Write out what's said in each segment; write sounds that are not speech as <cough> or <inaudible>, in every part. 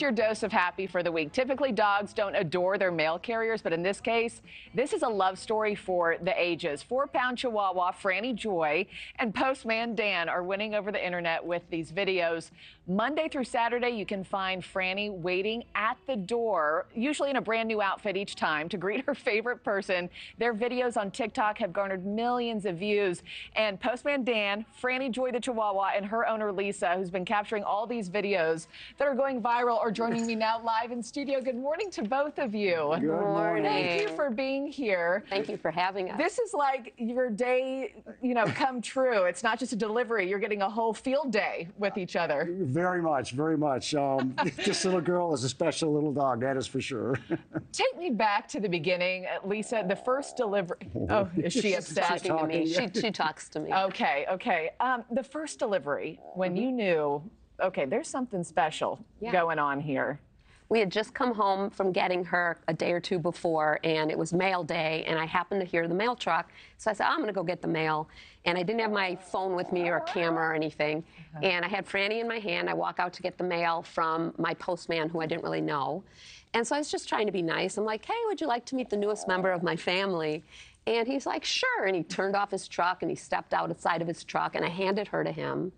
Your dose of happy for the week. Typically, dogs don't adore their mail carriers, but in this case, this is a love story for the ages. Four pound Chihuahua Frannie Joy and Postman Dan are winning over the internet with these videos. Monday through Saturday, you can find Frannie waiting at the door, usually in a brand new outfit each time, to greet her favorite person. Their videos on TikTok have garnered millions of views. And Postman Dan, Frannie Joy the Chihuahua, and her owner Lisa, who's been capturing all these videos that are going viral, are joining me now live in studio. Good morning to both of you. Good morning. Thank you for being here. Thank you for having us. This is like your day, you know, come true. It's not just a delivery. You're getting a whole field day with each other. Very much, very much. Um, <laughs> this little girl is a special little dog, that is for sure. <laughs> Take me back to the beginning, uh, Lisa. The first delivery. Oh, is she <laughs> upset? talking to me. She, she talks to me. Okay, okay. Um, the first delivery, when you knew, okay, there's something special Yeah. going on here. We had just come home from getting her a day or two before, and it was mail day, and I happened to hear the mail truck. So I said, I'm going to go get the mail. And I didn't have my phone with me or a camera or anything. Uh-huh. And I had Frannie in my hand. I walk out to get the mail from my postman, who I didn't really know. And so I was just trying to be nice. I'm like, hey, would you like to meet the newest member of my family? And he's like, sure. And he turned off his truck and he stepped out outside of his truck, and I handed her to him.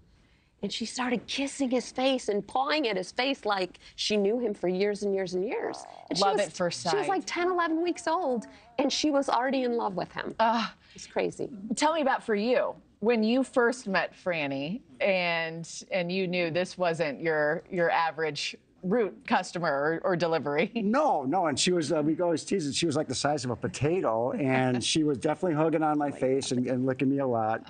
And she started kissing his face and pawing at his face like she knew him for years and years and years. And she Love was, at first sight. She was like 10, 11 weeks old, and she was already in love with him. it's crazy. Tell me about for you when you first met Frannie and and you knew this wasn't your your average route customer or, or delivery. <laughs> no, no, and she was, uh, we always tease it, she was like the size of a potato, and <laughs> she was definitely hugging on my face and, and licking me a lot.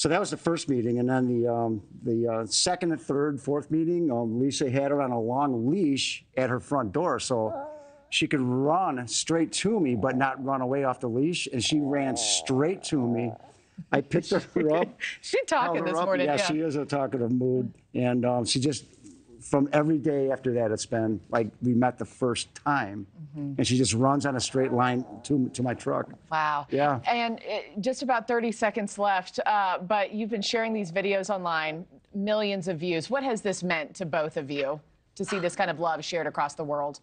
So that was the first meeting, and then the um, the uh, second and third, fourth meeting, um, Lisa had her on a long leash at her front door, so she could run straight to me, but not run away off the leash, and she ran straight to me. I picked her <laughs> up. <laughs> She held talking her this up. morning. Yeah, yeah. she is a talkative mood, and um, she just from every day after that, it's been like we met the first time, Mm-hmm. and she just runs on a straight line to to my truck. Wow. Yeah. And it, just about 30 seconds left, uh, but you've been sharing these videos online, millions of views. What has this meant to both of you to see this kind of love shared across the world?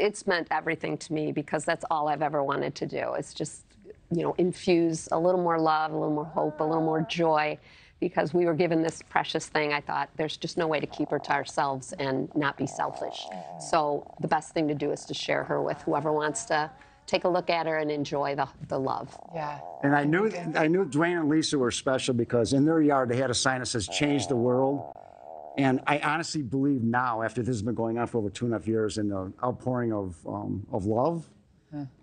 It's meant everything to me because that's all I've ever wanted to do. It's just, you know, infuse a little more love, a little more hope, a little more joy. Because we were given this precious thing, I thought there's just no way to keep her to ourselves and not be selfish. So the best thing to do is to share her with whoever wants to take a look at her and enjoy the, the love. Yeah. And I knew I knew Dwayne and Lisa were special because in their yard they had a sign that says "Change the World." And I honestly believe now, after this has been going on for over two and a half years, and the outpouring of um, of love,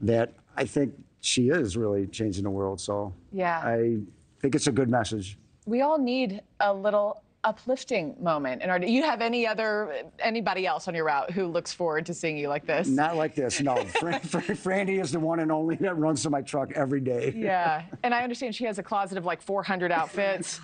that I think she is really changing the world. So Yeah. I think it's a good message. We all need a little uplifting moment. in And do you have any other anybody else on your route who looks forward to seeing you like this? Not like this, no. <laughs> Fran- Fran- Frandy is the one and only that runs to my truck every day. Yeah, and I understand she has a closet of like 400 outfits.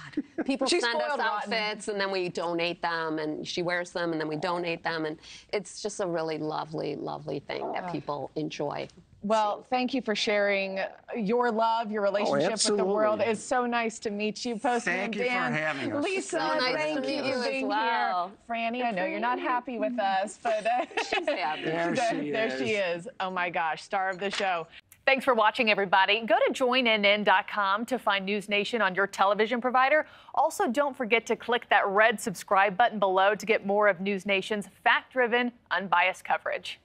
People She's send us spoiled rotten. outfits and then we donate them and she wears them and then we donate them and it's just a really lovely, lovely thing that ah. people enjoy. Well, thank you for sharing your love, your relationship with the world. It's so nice to meet you, Postman Thank you for Dan. having us. Lisa, So nice thank you you for being well. here. Frannie, I know you're not happy with us, but uh, <laughs> She's happy. There <laughs> she there is. she is. Oh my gosh, star of the show. Thanks for watching, everybody. Go to joinnn.com to find NewsNation on your television provider. Also, don't forget to click that red subscribe button below to get more of NewsNation's fact driven, unbiased coverage.